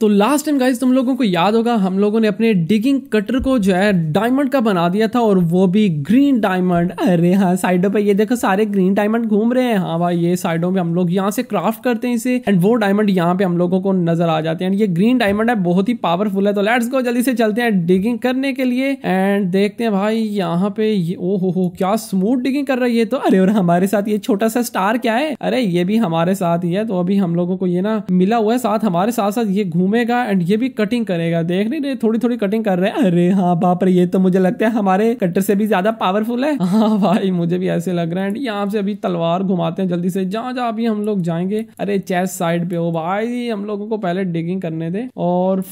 तो last time guys तुम लोगों को याद होगा, हम लोगों ने अपने डिगिंग कटर को जो है डायमंड का बना दिया था और वो भी ग्रीन डायमंड अरे हाँ साइडों पे ये देखो, सारे ग्रीन डायमंड घूम रहे हैं। हाँ भाई, ये साइडों में हम लोग यहाँ से क्राफ्ट करते हैं इसे। एंड वो डायमंड यहाँ पे हम लोगों को नज़र आ जाते हैं। ये ग्रीन डायमंड है, बहुत ही पावरफुल है। तो लेट्स गो जल्दी से चलते हैं डिगिंग करने के लिए। एंड देखते हैं भाई, यहाँ पे ओ हो हो, क्या स्मूथ डिगिंग कर रही है तो। अरे और हमारे साथ ये छोटा सा स्टार क्या है? अरे ये भी हमारे साथ ही है। तो अभी हम लोगों को ये ना मिला हुआ है साथ। हमारे साथ साथ ये घूम घूमेगा एंड ये भी कटिंग करेगा। देख नहीं रहे थोड़ी थोड़ी कटिंग कर रहे हैं। अरे हाँ बाप रे, ये तो मुझे लगता है हमारे कटर से भी ज़्यादा पावरफुल है। हाँ भाई, मुझे भी ऐसे लग रहा है। एंड यहाँ से अभी तलवार घुमाते हैं जल्दी से। जहाँ जहाँ अभी हम लोग जाएँगे, अरे चेस्ट साइड पे हो भाई, हम लोगों को पहले डिगिंग करने दे। और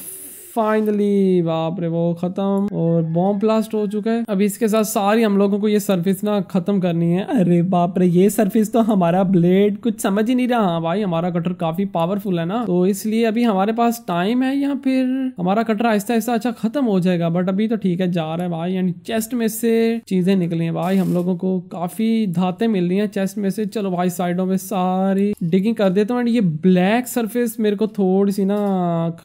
फाइनली बाप रे, वो खत्म और बॉम्ब ब्लास्ट हो चुका है। अभी इसके साथ सारी हम लोगों को ये सर्फिस ना खत्म करनी है। अरे बाप रे, ये सर्फिस तो हमारा ब्लेड कुछ समझ ही नहीं रहा। हाँ भाई, हमारा कटर काफ़ी पावरफुल है ना। तो इसलिए अभी हमारे पास टाइम है या फिर हमारा कटर आहिस्ता आहिस्ता अच्छा खत्म हो जाएगा। बट अभी तो ठीक है, जा रहा है भाई। यानी चेस्ट में से चीज़ें निकली है भाई। हम लोगों को काफ़ी धाते मिल रही है चेस्ट में से। चलो भाई, साइडों में सारी डिगिंग कर देता हूँ। ये ब्लैक सर्फेस मेरे को थोड़ी सी ना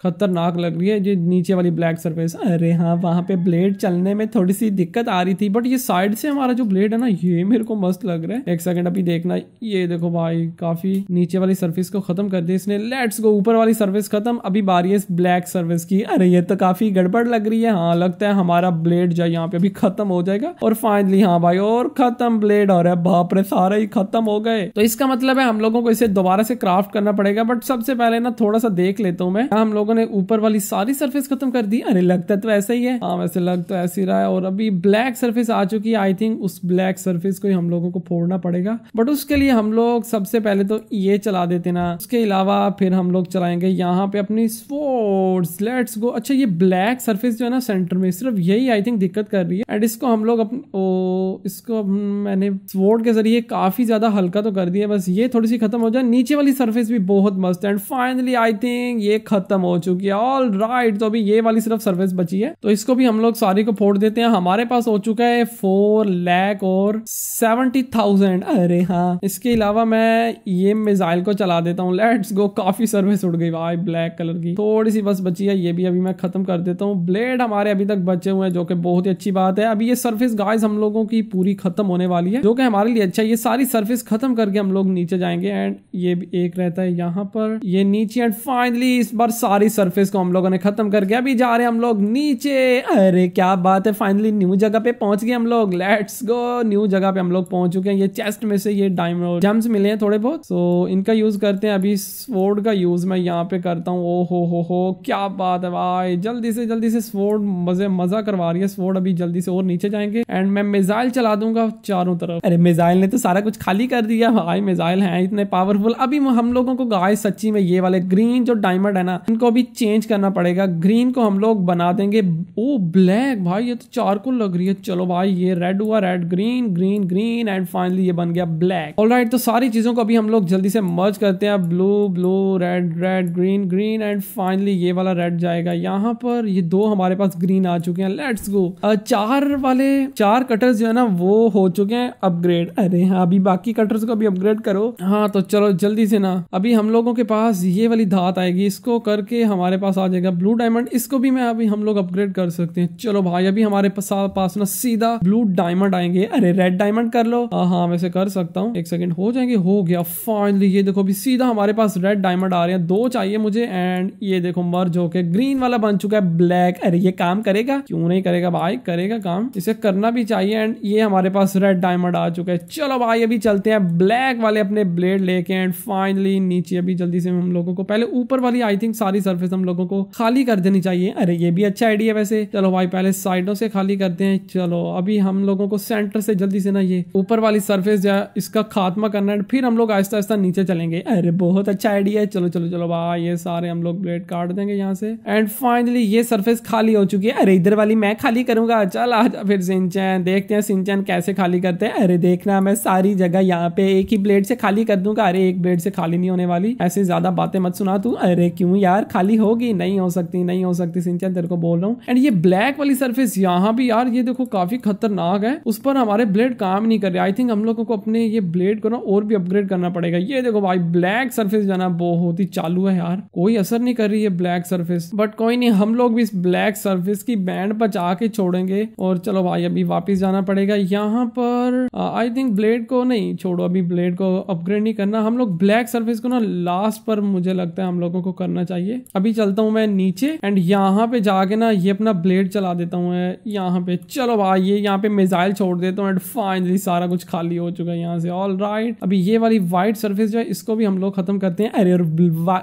खतरनाक लग रही है। नीचे वाली ब्लैक सरफेस अरे हाँ वहाँ पे ब्लेड चलने में थोड़ी सी दिक्कत आ रही थी बट ये साइड से हमारा जो ब्लेड है ना, ये मेरे को मस्त लग रहा है। एक सेकंड अभी देखना, ये देखो भाई, काफ़ी नीचे वाली सर्फेस को खत्म कर दिया इसने। लेट्स गो ऊपर वाली सर्फेस खत्म। अभी बारी है ब्लैक सर्फेस की। अरे ये तो काफ़ी गड़बड़ लग रही है। हाँ लगता है हमारा ब्लेड जो यहाँ पे अभी खत्म हो जाएगा। और फाइनली हाँ भाई, और खत्म ब्लेड और बाप रे, सारे ही खत्म हो गए। तो इसका मतलब है हम लोगों को इसे दोबारा से क्राफ्ट करना पड़ेगा बट सबसे पहले ना थोड़ा सा देख लेता हूँ मैं। हम लोगों ने ऊपर वाली सारी सर्फेस खत्म कर दी अरे, लगता तो ऐसा ही है। हाँ वैसे लग तो ऐसे रहा है। और अभी ब्लैक सरफेस आ चुकी है। आई थिंक उस ब्लैक सरफेस को ही हम लोगों को फोड़ना पड़ेगा। बट उसके लिए हम लोग सबसे पहले तो ये चला देते ना। उसके अलावा फिर हम लोग चलाएँगे यहाँ पे अपनी स्पोर्ट्स लेट्स गो अच्छा ये ब्लैक सरफेस जो है ना सेंटर में सिर्फ़ यही आई थिंक दिक्कत कर रही है। एंड इसको हम लोग अपने ओ, इसको मैंने स्वोर्ड के ज़रिए काफ़ी ज़्यादा हल्का तो कर दिया बस ये थोड़ी सी खत्म हो जाए। नीचे वाली सरफेस भी बहुत मस्त है। एंड फाइनली आई थिंक ये खत्म हो चुकी है। ऑल राइट तो अभी ये वाली सिर्फ़ सर्विस बची है। तो इसको भी हम लोग सारी को फोड़ देते हैं। हमारे पास हो चुका है फोर लैख और सेवेंटी थाउज़ेंड अरे हाँ। इसके अलावा मैं ये मिसाइल को चला देता हूँ। लेट्स गो काफ़ी सर्विस उड़ गई भाई ब्लैक कलर की। थोड़ी सी बस बची है। ये भी अभी मैं खत्म कर देता हूँ। ब्लेड हमारे अभी तक बचे हुए हैं, जो कि बहुत ही अच्छी बात है। अभी ये सर्फिस गाइस हम लोगों की पूरी खत्म होने वाली है, जो कि हमारे लिए अच्छा है। ये सारी सर्विस खत्म करके हम लोग नीचे जाएँगे एंड ये भी एक रहता है यहाँ पर। ये नीचे एंड फाइनली इस बार सारी सर्फिस को हम लोगों ने खत्म करके अभी जा रहे हैं हम लोग नीचे। अरे, क्या बात है फाइनली न्यू जगह पे पहुँच गए हम लोग। लेट्स गो न्यू जगह पे हम लोग पहुँच चुके हैं। ये चेस्ट में से ये डायमंड जेम्स मिले हैं थोड़े बहुत। सो इनका यूज़ करते हैं। अभी स्वोर्ड का यूज़ मैं यहाँ पे करता हूँ। ओ हो हो हो क्या बात है भाई। जल्दी से जल्दी से स्वोर्ड मज़े, मज़ा करवा रही है स्वोर्ड अभी जल्दी से और नीचे जाएँगे। एंड मैं मिजाइल चला दूँगा चारों तरफ़। अरे मिजाइल ने तो सारा कुछ खाली कर दिया भाई। मिजाइल है इतने पावरफुल अभी हम लोगों को गाय सच्ची में ये वाले ग्रीन जो डायमंड है ना, इनको अभी चेंज करना पड़ेगा। ग्रीन को हम लोग बना देंगे। ओ, ब्लैक, भाई, ये तो चारकोल लग रही है। चलो भाई, ये रेड हुआ red green green green and finally ये बन गया ब्लैक ऑल राइट तो सारी चीज़ों को अभी हम लोग जल्दी से मर्ज करते हैं। Blue blue red red green green and finally ये वाला रेड जाएगा। यहाँ पर ये दो हमारे पास ग्रीन आ चुके हैं। लेट्स गो चार वाले, चार कटर्स जो है ना, वो हो चुके हैं अपग्रेड अरे हाँ अभी बाकी कटर्स को अभी अपग्रेड करो। हाँ तो चलो जल्दी से ना। अभी हम लोगों के पास ये वाली धात आएगी। इसको करके हमारे पास आ जाएगा ब्लू डायमंड इसको भी मैं अभी हम लोग अपग्रेड कर सकते हैं। चलो भाई, अभी हमारे पास ना सीधा ब्लू डायमंड आएँगे। अरे रेड डायमंड कर लो। हाँ हाँ वैसे कर सकता हूँ। एक सेकंड हो जाएँगे? हो गया फाइनली ये देखो अभी सीधा हमारे पास रेड डायमंड आ रहे हैं। दो चाहिए मुझे एंड ये देखो मर्ज होके ग्रीन वाला बन चुका है ब्लैक अरे, ये काम करेगा? क्यों नहीं करेगा भाई? करेगा काम। इसे करना भी चाहिए एंड ये हमारे पास रेड डायमंड आ चुका है। चलो भाई, अभी चलते हैं ब्लैक वाले अपने ब्लेड लेके एंड फाइनली नीचे अभी जल्दी से हम लोगों को, पहले ऊपर वाली आई थिंक सारी सर्फेस हम लोगों को खाली कर देनी चाहिए। अरे, ये भी अच्छा आइडिया वैसे। चलो, भाई, पहले साइडों से खाली करते हैं। चलो, अभी हम लोगों को सेंटर से जल्दी से ना ये ऊपर वाली सरफेस जो है इसका खात्मा करना है, फिर हम लोग आहिस्ता आहिस्ता नीचे चलेंगे। अरे, बहुत अच्छा आइडिया है। चलो चलो चलो, भाई, ये सारे हम लोग ब्लेड काट देंगे यहाँ से। एंड फाइनली ये सरफेस खाली हो चुकी है। अरे, इधर वाली मैं खाली करूँगा। चल आज फिर सिंचन देखते हैं सिंचन कैसे खाली करते हैं। अरे, देखना, मैं सारी जगह यहाँ पे एक ही ब्लेड से खाली कर दूँगा। अरे, एक ब्लेड से खाली नहीं होने वाली। ऐसे ज़्यादा बातें मत सुना तू। अरे, क्यों यार? खाली होगी? नहीं हो सकती। सकती नहीं हो सकती सिंचन तेरे को बोल रहा हूँ। एंड ये ब्लैक वाली सर्फेस यहाँ भी यार, ये देखो काफ़ी खतरनाक है। उस पर हमारे ब्लेड काम नहीं कर रहे। आई थिंक हम लोगों को अपने ये ब्लेड को ना और भी अपग्रेड करना पड़ेगा। ये देखो भाई ब्लैक सर्फेस जाना बहुत ही चालू है यार। कोई असर नहीं कर रही है ब्लैक सर्फेस बट कोई नहीं, हम लोग भी इस ब्लैक सर्फेस की बैंड बचा के छोड़ेंगे। और चलो भाई, अभी वापिस जाना पड़ेगा यहाँ पर। आई थिंक ब्लेड को नहीं, छोड़ो, अभी ब्लेड को अपग्रेड नहीं करना। हम लोग ब्लैक सर्फेस को ना लास्ट पर मुझे लगता है हम लोगों को करना चाहिए। अभी चलता हूँ मैं नीचे। एंड यहाँ पे जाके ना ये अपना ब्लेड चला देता हूँ यहाँ पे, चलो भाई, ये यहाँ पे मिसाइल छोड़ देता हूँ एंड फाइनली सारा कुछ खाली हो चुका है यहाँ से। ऑल राइट अभी ये वाली व्हाइट सर्फेस जो है, इसको भी हम लोग खत्म करते हैं। अरे और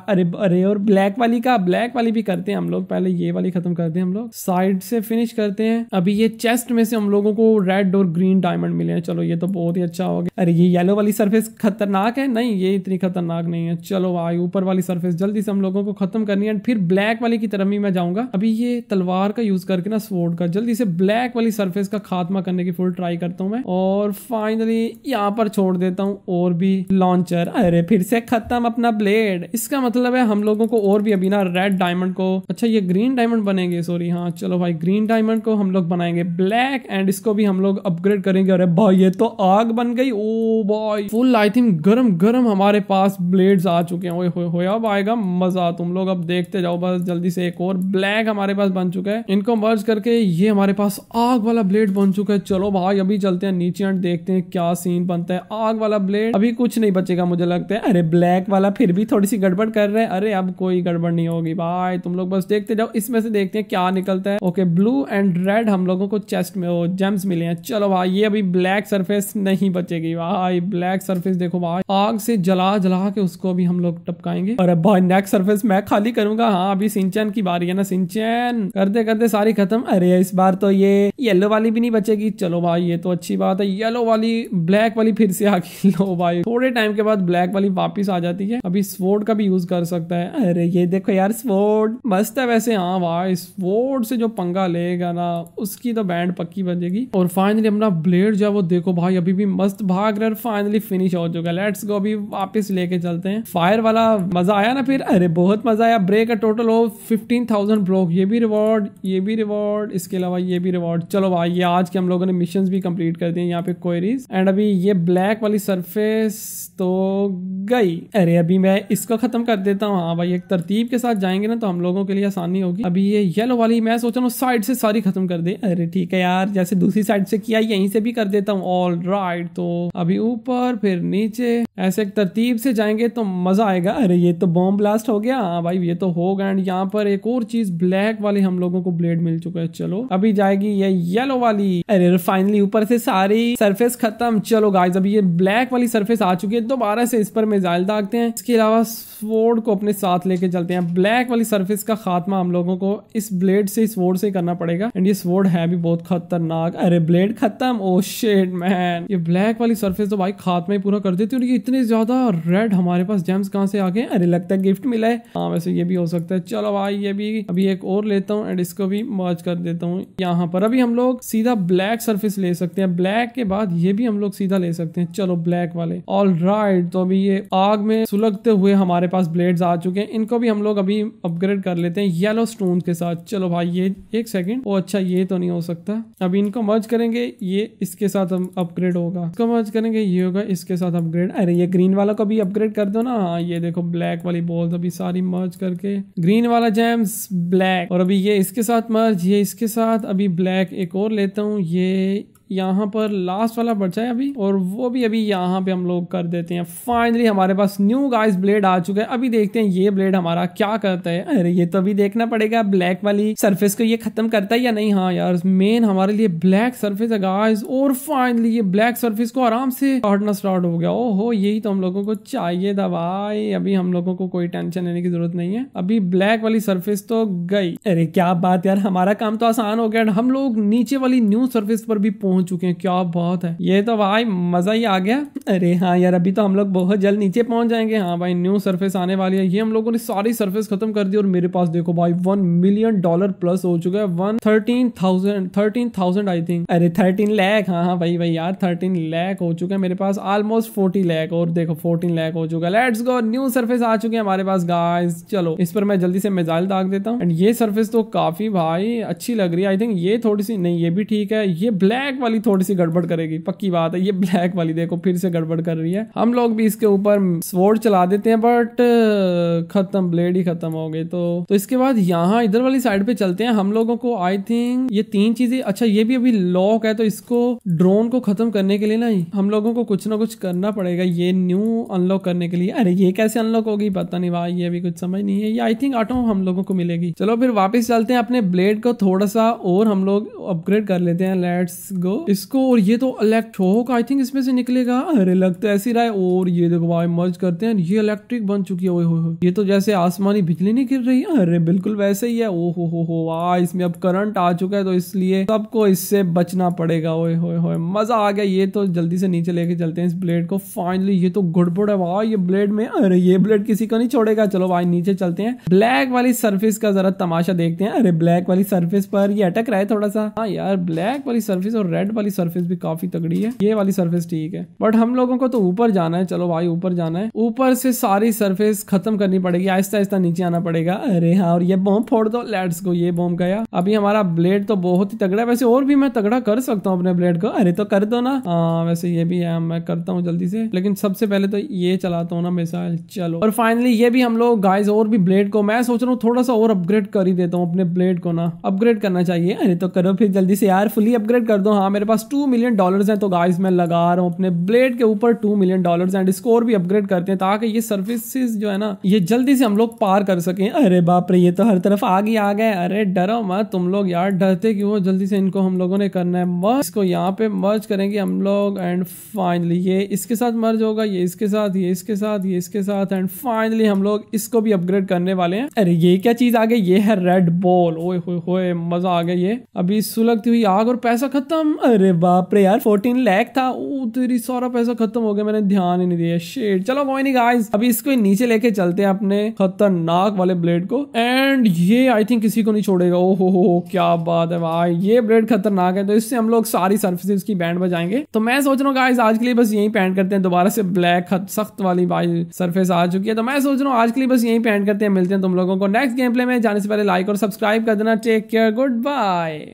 अरे अरे और ब्लैक वाली का ब्लैक वाली भी करते हैं हम लोग। पहले ये वाली खत्म करते हैं हम लोग। साइड से फिनिश करते हैं। अभी ये चेस्ट में से हम लोगों को रेड और ग्रीन डायमंड मिले हैं। चलो, ये तो बहुत ही अच्छा हो गया। अरे, ये येलो वाली सर्फेस खतरनाक है? नहीं, ये इतनी खतरनाक नहीं है। चलो भाई, ऊपर वाली सर्फेस जल्दी से हम लोगों को खत्म करनी है। फिर ब्लैक वाली की तरफ़ ही मैं जाऊँगा। अभी ये तलवार का यूज़ करके ना स्वोर्ड का जल्दी से ब्लैक वाली सरफेस का खात्मा करने की फुल ट्राई करता हूँ मैं। और फाइनली यहाँ पर छोड़ देता हूँ और भी लॉन्चर अरे फिर से खत्म अपना ब्लेड इसका मतलब है हम लोगों को और भी अभी ना रेड डायमंड को अच्छा ये ग्रीन डायमंड बनेंगे सॉरी हाँ चलो भाई ग्रीन डायमंड को हम लोग बनाएँगे। ब्लैक एंड इसको भी हम लोग अपग्रेड करेंगे। अरे भाई ये तो आग बन गई। ओ भाई फुल आई थिंक गरम गरम हमारे पास ब्लेड्स आ चुके हैं। हो, हो, अब आएगा मज़ा। तुम लोग अब देखते जाओ बस जल्दी से एक और ब्लैक हमारे पास बन चुका है। इनको मर्ज करके ये हमारे पास आग वाला ब्लेड बन चुका है। चलो भाई, अभी चलते हैं नीचे एंड देखते हैं क्या सीन बनता है। आग वाला ब्लेड अभी कुछ नहीं बचेगा मुझे लगता है। अरे ब्लैक वाला फिर भी थोड़ी सी गड़बड़ कर रहे हैं। अरे अब कोई गड़बड़ नहीं होगी भाई। तुम लोग बस देखते जाओ। इसमें से देखते हैं क्या निकलता है। ओके ब्लू एंड रेड हम लोगों को चेस्ट में जेम्स मिले हैं। चलो भाई, ये अभी ब्लैक सरफेस नहीं बचेगी भाई। ब्लैक सरफेस देखो भाई। आग से जला जला के उसको भी हम लोग टपकाएँगे। अरे भाई नेक्स्ट सरफेस मैं खाली करूँगा। हाँ अभी सिंचन की बारी है ना, सिंचन। करते करते सारी खत्म। अरे, इस बार तो ये येलो वाली भी नहीं बचेगी। चलो भाई, ये तो अच्छी बात है। येलो वाली ब्लैक वाली फिर से आ गई लो भाई। थोड़े टाइम के बाद ब्लैक वाली वापिस आ जाती है। अभी स्वोर्ड का भी यूज़ कर सकता है। अरे, ये देखो यार स्वोर्ड मस्त है वैसे। हाँ भाई स्वोर्ड से जो पंगा लेगा ना, उसकी तो बैंड पक्की बजेगी और फाइनली अपना ब्लेड जो है, वो देखो भाई, अभी भी मस्त भाग रहा है फाइनली फिनिश हो चुका है। लेट्स गो अभी वापस लेके चलते हैं। फायर वाला मज़ा आया ना फिर? अरे, बहुत मज़ा आया। ब्रेक का टोटल हो फिफ्टीन थाउज़ेंड ब्लॉक ये भी रिवॉर्ड ये भी रिवॉर्ड इसके अलावा ये भी रिवॉर्ड चलो भाई, ये आज के हम लोगों ने मिशन भी कंप्लीट कर दिए, यहाँ पे क्वेरीज एंड अभी ये ब्लैक वाली सरफेस तो गई। अरे, अभी मैं इसको खत्म कर देता हूँ। हाँ भाई, एक तरतीब के साथ जाएँगे ना तो हम लोगों के लिए आसानी होगी। अभी ये येलो वाली मैं सोच रहा हूँ साइड से सारी खत्म कर दे। अरे, ठीक है यार, जैसे दूसरी साइड से किया, यहीं से भी कर देता हूँ। ऑल राइट तो अभी ऊपर, फिर नीचे। ऐसे एक तरतीब से जाएँगे तो मज़ा आएगा। अरे, ये तो बॉम्ब ब्लास्ट हो गया। हाँ भाई, ये तो होगा। एंड यहाँ पर एक और चीज़ ब्लैक वाली हम लोगों को ब्लेड मिल चुका है। चलो, अभी जाएगी ये येलो वाली। अरे फाइनली ऊपर से सारी सरफेस खत्म। चलो गाइज़ अभी ये ब्लैक वाली सरफेस आ चुकी है। दोबारा से इस पर मिसाइल दागते हैं। इसके अलावा स्वोर्ड को अपने साथ लेके चलते हैं। ब्लैक वाली सरफेस का खात्मा हम लोगों को इस ब्लेड से इस वोर्ड से करना पड़ेगा। एंड ये स्वोर्ड है भी बहुत खतरनाक। अरे ब्लेड खत्म। ओ शेड मैन ये ब्लैक वाली सरफेस तो भाई खात्मा ही पूरा कर देती है। और ये इतने ज़्यादा रेड हमारे पास जेम्स कहाँ से आ गए अरे लगता है गिफ्ट मिला है। हाँ वैसे ये भी हो सकता है। चलो भाई ये भी, अभी एक और लेता हूँ एंड इसको भी मर्ज कर देता हूँ। यहाँ पर अभी हम लोग सीधा ब्लैक सर्फिस ले सकते हैं। ब्लैक के बाद ये भी हम लोग सीधा ले सकते हैं। चलो ब्लैक वाले। ऑल राइट तो अभी ये आग में सुलगते हुए हमारे पास ब्लेड्स आ चुके हैं। इनको भी हम लोग अभी अपग्रेड कर लेते हैं येलो स्टोन के साथ। चलो भाई, ये एक सेकंड ओ अच्छा ये तो नहीं हो सकता। अभी इनको मर्ज करेंगे। ये इसके साथ हम अपग्रेड होगा। इसको मर्ज करेंगे, ये होगा, इसके साथ अपग्रेड अरे, ये ग्रीन वाला को भी अपग्रेड कर दो ना। हाँ ये देखो ब्लैक वाली बॉल्स अभी सारी मर्ज करके। ग्रीन वाला जैम्स ब्लैक और अभी ये इसके साथ मर्ज ये इसके साथ अभी ब्लैक एक और लेता हूँ, ये यहाँ पर लास्ट वाला बचा है अभी, और वो भी अभी यहाँ पे हम लोग कर देते हैं। फाइनली हमारे पास न्यू गाइस ब्लेड आ चुका है। अभी देखते हैं ये ब्लेड हमारा क्या करता है। अरे, ये तो अभी देखना पड़ेगा ब्लैक वाली सरफेस को ये खत्म करता है या नहीं? हाँ यार मेन हमारे लिए ब्लैक सरफेस है गाइस और फाइनली ये ब्लैक सरफेस को आराम से काटना स्टार्ट हो गया। ओहो, यही तो हम लोगों को चाहिए भाई। अभी हम लोगों को कोई टेंशन लेने की ज़रूरत नहीं है। अभी ब्लैक वाली सरफेस तो गई। अरे, क्या बात यार, हमारा काम तो आसान हो गया। हम लोग नीचे वाली न्यू सर्फेस पर भी पहुँच पहुँच चुके हैं। क्या बात है। ये तो भाई मज़ा ही आ गया। अरे हाँ यार, अभी तो हम लोग बहुत जल्द नीचे पहुँच जाएँगे। हाँ भाई न्यू सरफेस आने वाली है। ये हम लोगों ने सारी सरफेस खत्म कर दी और मेरे पास देखो भाई वन मिलियन डॉलर प्लस हो चुका है। One thirteen thousand thirteen thousand I think अरे थर्टीन लैख हाँ हाँ भाई भाई यार थर्टीन लैख हो चुका है मेरे पास। ऑलमोस्ट फोर्टी लैख और देखो फोर्टीन लैख हो चुका है। लेट्स गो न्यू सर्फेस आ चुके हैं हमारे पास गाइस चलो, इस पर मैं जल्दी से मिजाइल दाग देता हूँ। एंड ये सरफेस तो काफ़ी भाई अच्छी लग रही है। आई थिंक ये थोड़ी सी, नहीं, ये भी ठीक है। ये ब्लैक वाली थोड़ी सी गड़बड़ करेगी, पक्की बात है, ये ब्लैक वाली देखो, फिर से गड़बड़ कर रही है। हम लोग भी इसके ऊपर स्वोर्ड चला देते हैं बट खत्म ब्लेड ही खत्म हो गए तो तो इसके बाद यहाँ इधर वाली साइड पे चलते हैं। हम लोगों को आई थिंक ये तीन चीज़ें अच्छा ये भी अभी लॉक है तो इसको ड्रोन को खत्म करने के लिए ना, हम लोगों को कुछ ना कुछ करना पड़ेगा, ये न्यू अनलॉक करने के लिए। अरे, ये कैसे अनलॉक होगी, पता नहीं भाई, ये भी कुछ समझ नहीं है। ये आई थिंक ऑटो हम लोगों को मिलेगी। चलो फिर वापस चलते हैं अपने ब्लेड को, थोड़ा सा और हम लोग अपग्रेड कर लेते हैं। लेट्स गो इसको और ये तो इलेक्ट्रोक आई थिंक इसमें से निकलेगा। अरे लग तो ऐसी है और ये देखो भाई मर्ज करते हैं। ये इलेक्ट्रिक बन चुकी है। ओए हो ये तो जैसे आसमानी बिजली नहीं गिर रही। है अरे बिल्कुल वैसे ही है। ओ हो हो हो वाह इसमें अब करंट आ चुका है तो इसलिए सबको इससे बचना पड़ेगा। ओए हो हो मज़ा आ गया। ये तो जल्दी से नीचे लेके चलते हैं इस ब्लेड को। फाइनली ये तो गड़बड़ है। वाह, ये ब्लेड में, अरे ये ब्लेड किसी को नहीं छोड़ेगा। चलो भाई, नीचे चलते हैं। ब्लैक वाली सरफेस का जरा तमाशा देखते हैं। अरे ब्लैक वाली सरफेस पर ये अटक रहा है थोड़ा सा। हाँ यार ब्लैक वाली सरफेस और रेड वाली सरफेस भी काफ़ी तगड़ी है। ये वाली सरफेस ठीक है। बट हम लोगों को तो ऊपर जाना है। चलो भाई, ऊपर जाना है। ऊपर से सारी सरफेस खत्म करनी पड़ेगी। आहिस्ता आहिस्ता नीचे आना पड़ेगा। अरे हाँ और ये बॉम्ब फोड़ दो। लेट्स को ये बॉम्ब गया। अभी हमारा ब्लेड तो बहुत ही तगड़ा है। वैसे और भी मैं तगड़ा कर सकता हूँ अपने ब्लेड को। अरे तो कर दो ना। हाँ वैसे ये भी है मैं करता हूँ जल्दी से। लेकिन सबसे पहले तो ये चलाता हूँ ना मिसाइल चलो। और फाइनली ये भी हम लोग गाइस और भी ब्लेड को मैं सोच रहा हूँ थोड़ा सा और अपग्रेड कर ही देता हूँ अपने ब्लेड को ना। अपग्रेड करना चाहिए। अरे तो करो फिर जल्दी से यार फुली अपग्रेड कर दो। हाँ मेरे पास टू मिलियन डॉलर है तो गाइस मैं लगा रहा हूँ अपने ब्लेड के ऊपर two million dollar and score भी अपग्रेड करते हैं ताकि ये सर्विसेज़ जो है ना, ये जल्दी से हम लोग पार कर सकें। अरे बाप रे, ये तो हर तरफ़ आग ही आ गए अरे डरो मत, तुम लोग यार डरते क्यों जल्दी से इनको हम लोगों ने करना है। बस इसको यहाँ पे मर्ज करेंगे हम लोग एंड फाइनली ये इसके साथ मर्ज होगा, ये इसके साथ, ये इसके साथ, ये इसके साथ एंड फाइनली हम लोग इसको भी अपग्रेड करने वाले हैं। अरे ये क्या चीज़ आ गई? ये है रेड बॉल ओए होए होए, मज़ा आ गया ये। अभी सुलगती हुई आग और पैसा खत्म। अरे बाप रे यार फोर्टीन लैख था। ओ, तेरी सारा पैसा खत्म हो गया, मैंने ध्यान ही नहीं दिया। शेड चलो कोई नहीं गाइस अभी इसको नीचे लेके चलते हैं अपने खतरनाक वाले ब्लेड को। एंड ये आई थिंक किसी को नहीं छोड़ेगा। ओ हो हो क्या बात है भाई, ये ब्लेड खतरनाक है। तो इससे हम लोग सारी सर्फिस की बैंड बजाएँगे। तो मैं सोच रहा हूँ गाइस आज के लिए बस यही पैंट करते हैं। दोबारा से ब्लैक सख्त वाली भाई सरफेस आ चुकी है। तो मैं सोच रहा हूँ आज के लिए बस यही पैंट करते हैं, मिलते हैं तुम लोगों को। नेक्स्ट गेम प्ले में जाने से पहले लाइक और सब्सक्राइब कर देना। Take care good bye